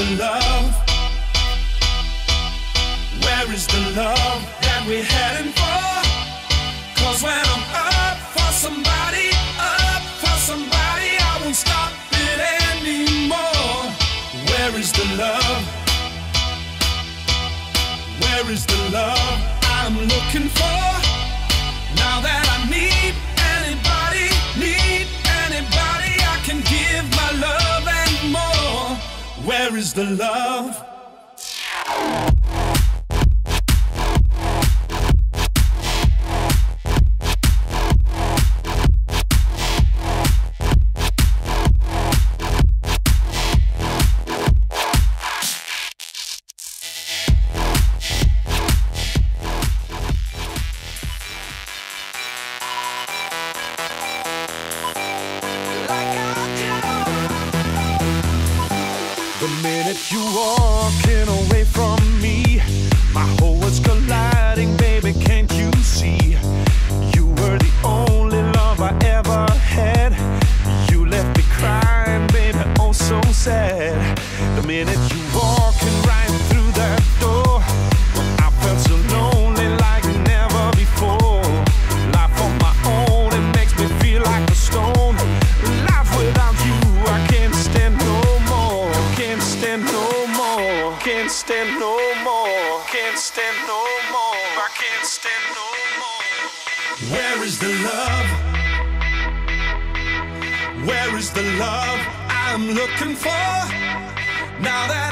Where is the love? Where is the love that we're heading for? Cause when I'm up for somebody, up for somebody, I won't stop it anymore. Where is the love? Where is the love I'm looking for? Where is the love? Minute you walking away from me, my whole world's colliding, baby. Can't you see? You were the only love I ever had. You left me crying, baby, oh so sad. The minute you walking right Can't stand no more. Can't stand no more. I can't stand no more. Where is the love? Where is the love I'm looking for? Now that